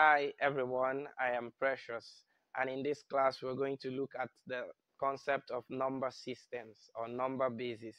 Hi everyone, I am Precious and in this class we're going to look at the concept of number systems or number bases.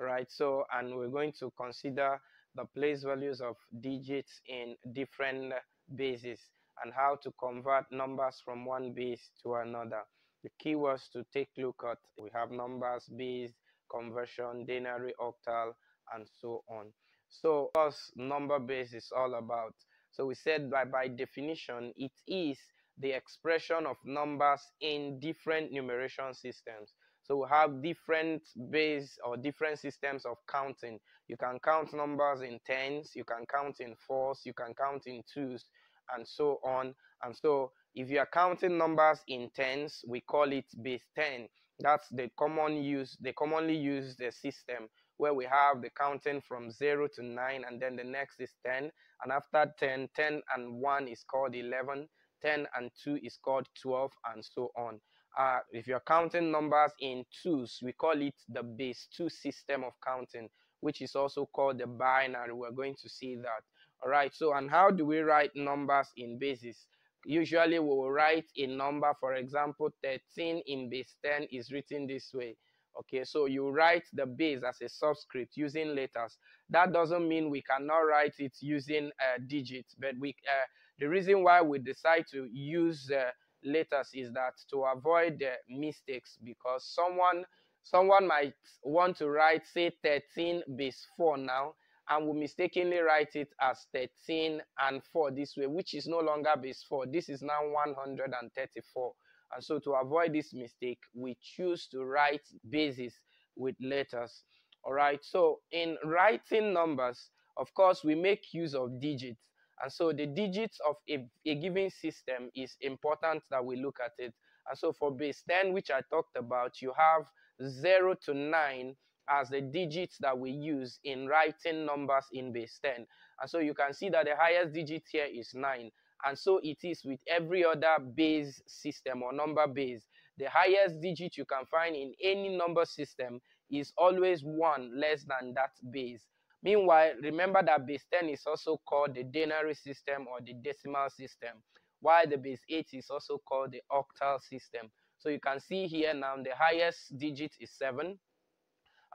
Right, so and we're going to consider the place values of digits in different bases and how to convert numbers from one base to another. The keywords to take a look at we have numbers, base, conversion, denary, octal, and so on. So, us number base is all about. So we said that by definition, it is the expression of numbers in different numeration systems. So we have different base or different systems of counting. You can count numbers in tens, you can count in fours, you can count in twos, and so on. And so if you are counting numbers in tens, we call it base 10. That's the common use, the commonly used uh, system where we have the counting from 0 to 9 and then the next is 10 and after 10 10 and 1 is called 11 10 and 2 is called 12 and so on. Uh, if you're counting numbers in twos we call it the base 2 system of counting which is also called the binary. We're going to see that. All right so and how do we write numbers in bases? Usually we will write a number for example 13 in base 10 is written this way Okay, so you write the base as a subscript using letters. That doesn't mean we cannot write it using uh, digits, but we uh, the reason why we decide to use uh, letters is that to avoid mistakes because someone someone might want to write say 13 base 4 now and we mistakenly write it as 13 and 4 this way which is no longer base 4 this is now 134 and so to avoid this mistake, we choose to write bases with letters. All right. So in writing numbers, of course, we make use of digits. And so the digits of a, a given system is important that we look at it. And so for base 10, which I talked about, you have 0 to 9 as the digits that we use in writing numbers in base 10. And so you can see that the highest digit here is 9. And so it is with every other base system or number base. The highest digit you can find in any number system is always 1 less than that base. Meanwhile, remember that base 10 is also called the denary system or the decimal system, while the base 8 is also called the octal system. So you can see here now the highest digit is 7.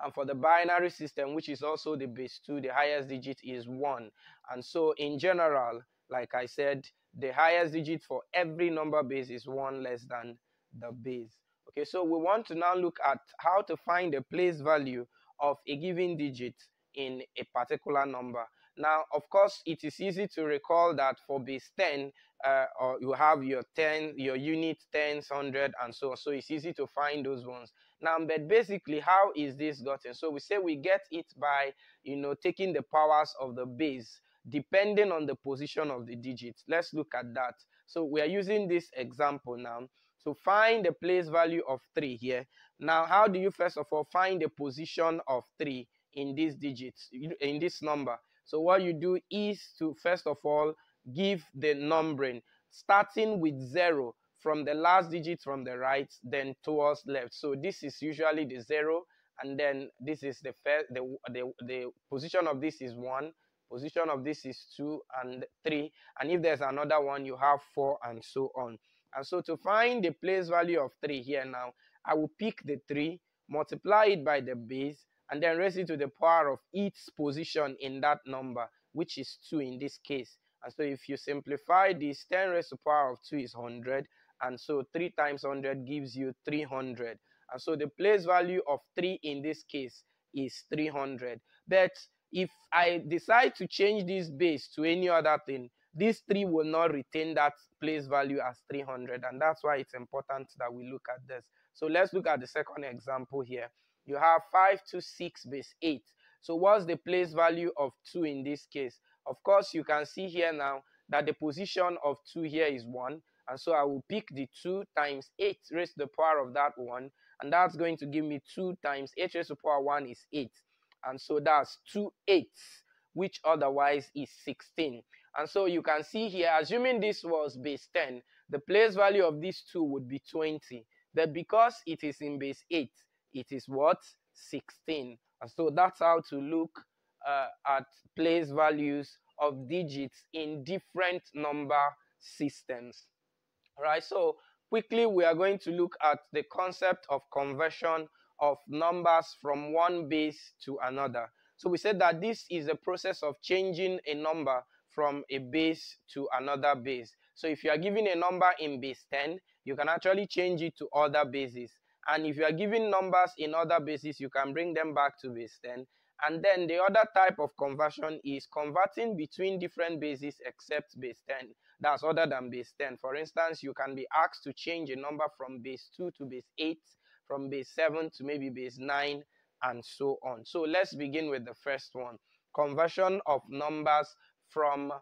And for the binary system, which is also the base 2, the highest digit is 1. And so in general, like I said, the highest digit for every number base is 1 less than the base. Okay, so we want to now look at how to find the place value of a given digit in a particular number. Now, of course, it is easy to recall that for base 10, uh, or you have your 10, your unit, tens, hundred, and so on. So it's easy to find those ones. Now, but basically, how is this gotten? So we say we get it by, you know, taking the powers of the base depending on the position of the digits. Let's look at that. So we are using this example now. So find the place value of 3 here. Now, how do you first of all find the position of 3 in these digits, in this number? So what you do is to first of all give the numbering, starting with 0 from the last digit from the right, then towards left. So this is usually the 0, and then this is the first, the, the, the position of this is 1, position of this is 2 and 3 and if there's another one you have 4 and so on. And so to find the place value of 3 here now I will pick the 3 multiply it by the base and then raise it to the power of its position in that number which is 2 in this case. And so if you simplify this 10 raised to the power of 2 is 100 and so 3 times 100 gives you 300 and so the place value of 3 in this case is 300 but if I decide to change this base to any other thing, this 3 will not retain that place value as 300 and that's why it's important that we look at this. So let's look at the second example here. You have 5 to 6 base 8. So what's the place value of 2 in this case? Of course, you can see here now that the position of 2 here is 1. And so I will pick the 2 times 8 raised to the power of that 1. And that's going to give me 2 times 8 raised to the power 1 is 8 and so that's 2 eighths which otherwise is 16 and so you can see here assuming this was base 10 the place value of these two would be 20 but because it is in base 8 it is what? 16 and so that's how to look uh, at place values of digits in different number systems. All right, so quickly we are going to look at the concept of conversion of numbers from one base to another. So we said that this is a process of changing a number from a base to another base. So if you are given a number in base 10, you can actually change it to other bases. And if you are given numbers in other bases, you can bring them back to base 10. And then the other type of conversion is converting between different bases except base 10. That's other than base 10. For instance, you can be asked to change a number from base 2 to base 8, from base 7 to maybe base 9, and so on. So let's begin with the first one. Conversion of numbers from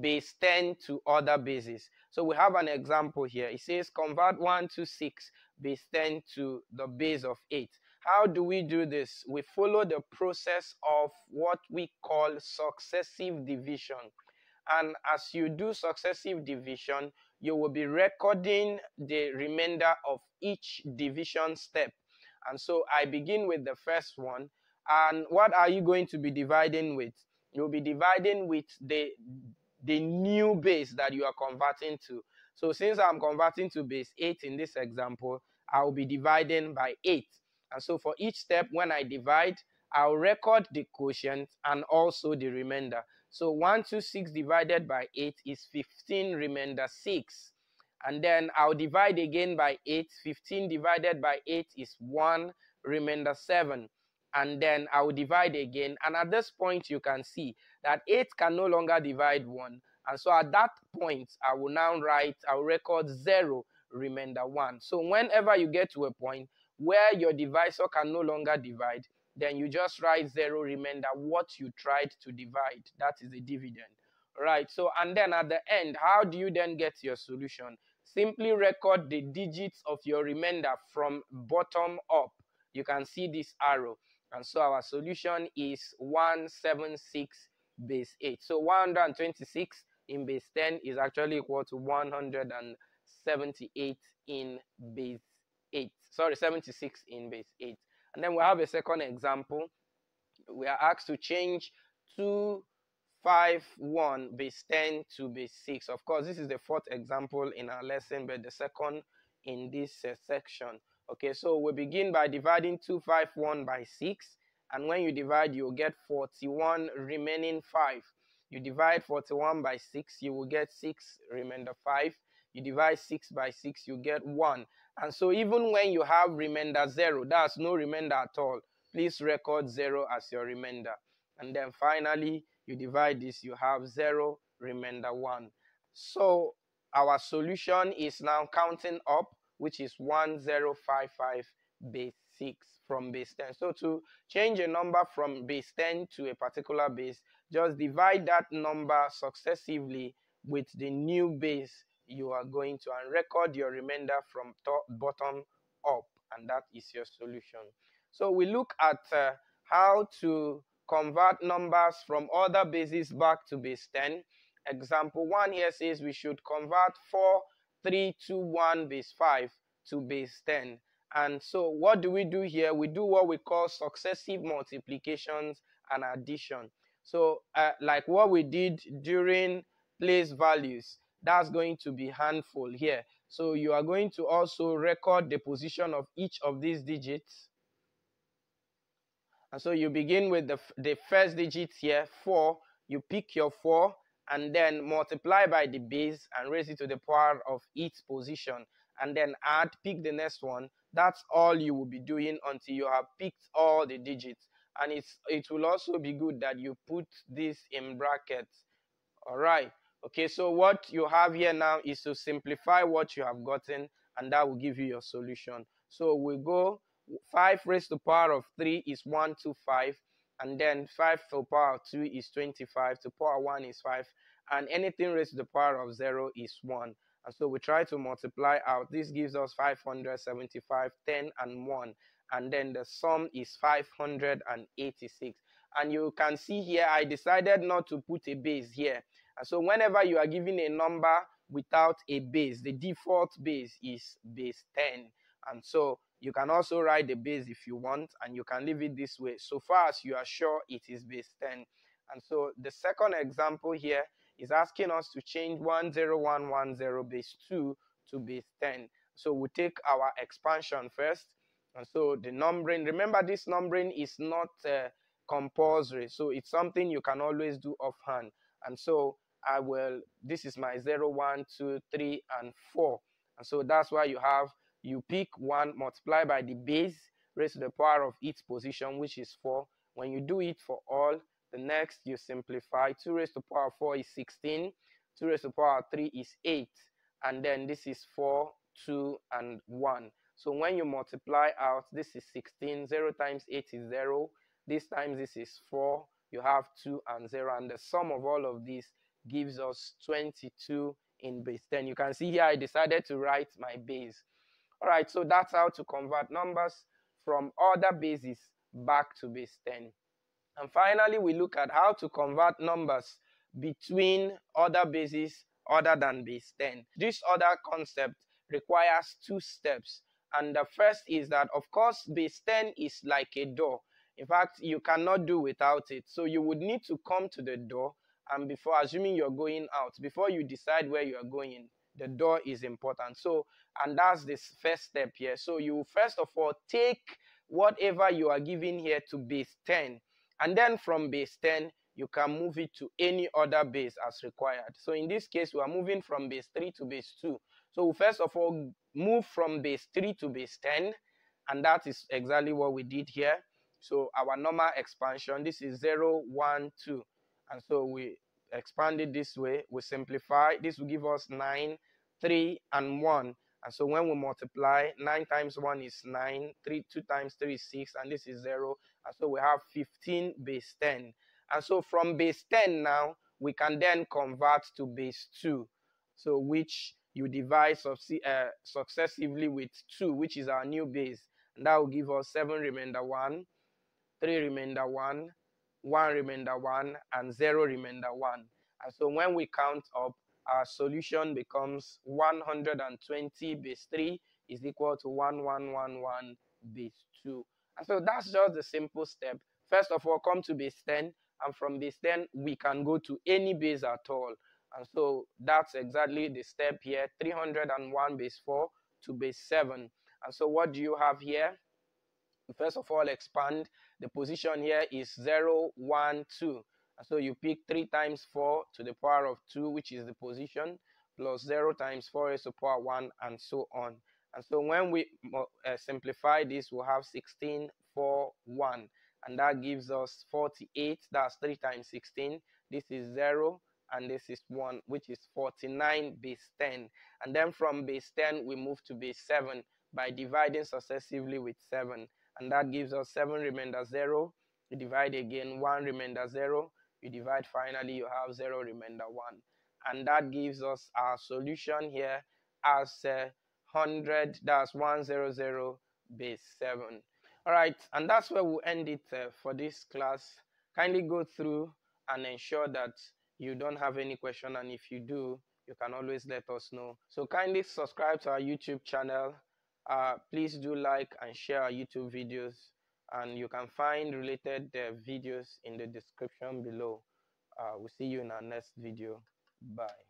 base 10 to other bases. So we have an example here. It says convert 1 to 6 base 10 to the base of 8. How do we do this? We follow the process of what we call successive division. And as you do successive division, you will be recording the remainder of each division step. And so I begin with the first one. And what are you going to be dividing with? You'll be dividing with the, the new base that you are converting to. So since I'm converting to base 8 in this example, I'll be dividing by 8. And so for each step, when I divide, I'll record the quotient and also the remainder. So 126 divided by 8 is 15 remainder 6. And then I'll divide again by 8. 15 divided by 8 is 1 remainder 7. And then I'll divide again. And at this point, you can see that 8 can no longer divide 1. And so at that point, I will now write, I'll record 0 remainder 1. So whenever you get to a point where your divisor can no longer divide, then you just write zero remainder what you tried to divide. That is the dividend. Right. So, and then at the end, how do you then get your solution? Simply record the digits of your remainder from bottom up. You can see this arrow. And so our solution is 176 base 8. So 126 in base 10 is actually equal to 178 in base 8. Sorry, 76 in base 8. And then we have a second example. We are asked to change 251 base 10 to base 6. Of course, this is the fourth example in our lesson, but the second in this uh, section. Okay, so we begin by dividing 251 by 6. And when you divide, you'll get 41 remaining 5. You divide 41 by 6, you will get 6 remainder 5. You divide 6 by 6, you get 1. And so even when you have remainder 0, that's no remainder at all. Please record 0 as your remainder. And then finally, you divide this, you have 0 remainder 1. So our solution is now counting up, which is 1055 base 6 from base 10. So to change a number from base 10 to a particular base, just divide that number successively with the new base you are going to and record your remainder from top bottom up and that is your solution. So we look at uh, how to convert numbers from other bases back to base 10 example 1 here says we should convert 4 3 2 1 base 5 to base 10 and so what do we do here? We do what we call successive multiplications and addition. So uh, like what we did during place values that's going to be handful here. So you are going to also record the position of each of these digits. And so you begin with the, the first digit here, 4. You pick your 4 and then multiply by the base and raise it to the power of its position. And then add, pick the next one. That's all you will be doing until you have picked all the digits. And it's, it will also be good that you put this in brackets. All right. Okay, so what you have here now is to simplify what you have gotten, and that will give you your solution. So we go 5 raised to the power of 3 is 125, and then 5 to the power of 2 is 25, to the power 1 is 5, and anything raised to the power of 0 is 1. And so we try to multiply out. This gives us 575, 10, and 1. And then the sum is 586. And you can see here, I decided not to put a base here and so whenever you are given a number without a base, the default base is base 10. And so you can also write the base if you want, and you can leave it this way so far as you are sure it is base 10. And so the second example here is asking us to change 10110 base 2 to base 10. So we take our expansion first. And so the numbering, remember this numbering is not uh, compulsory. So it's something you can always do offhand. And so I will, this is my 0, 1, 2, 3, and 4. And so that's why you have, you pick 1, multiply by the base, raised to the power of its position, which is 4. When you do it for all, the next you simplify. 2 raised to the power 4 is 16. 2 raised to the power 3 is 8. And then this is 4, 2, and 1. So when you multiply out, this is 16. 0 times 8 is 0. This times this is 4. You have 2 and 0. And the sum of all of these gives us 22 in base 10. You can see here I decided to write my base. All right, so that's how to convert numbers from other bases back to base 10. And finally, we look at how to convert numbers between other bases other than base 10. This other concept requires two steps. And the first is that, of course, base 10 is like a door. In fact, you cannot do without it. So you would need to come to the door and before assuming you're going out, before you decide where you are going, the door is important. So, and that's this first step here. So you first of all take whatever you are giving here to base 10. And then from base 10, you can move it to any other base as required. So in this case, we are moving from base 3 to base 2. So first of all, move from base 3 to base 10. And that is exactly what we did here. So our normal expansion, this is 0, 1, 2. And so we expand it this way. We simplify. This will give us 9, 3, and 1. And so when we multiply, 9 times 1 is 9, 3, 2 times 3 is 6, and this is 0. And so we have 15 base 10. And so from base 10 now, we can then convert to base 2. So which you divide uh, successively with 2, which is our new base. And that will give us 7 remainder 1, 3 remainder 1, 1 remainder 1, and 0 remainder 1. And so when we count up, our solution becomes 120 base 3 is equal to 1111 base 2. And so that's just the simple step. First of all, come to base 10, and from base 10, we can go to any base at all. And so that's exactly the step here, 301 base 4 to base 7. And so what do you have here? First of all, expand. The position here is 0, 1, 2. So you pick 3 times 4 to the power of 2, which is the position, plus 0 times 4 is to the power 1, and so on. And so when we uh, simplify this, we'll have 16, 4, 1. And that gives us 48. That's 3 times 16. This is 0 and this is 1, which is 49 base 10. And then from base 10, we move to base 7 by dividing successively with 7 and that gives us 7 remainder 0 you divide again 1 remainder 0 you divide finally you have 0 remainder 1 and that gives us our solution here as uh, 100 that's 100 base 7 all right and that's where we'll end it uh, for this class. Kindly go through and ensure that you don't have any question and if you do you can always let us know. So kindly subscribe to our youtube channel uh, please do like and share our YouTube videos and you can find related uh, videos in the description below. Uh, we'll see you in our next video. Bye.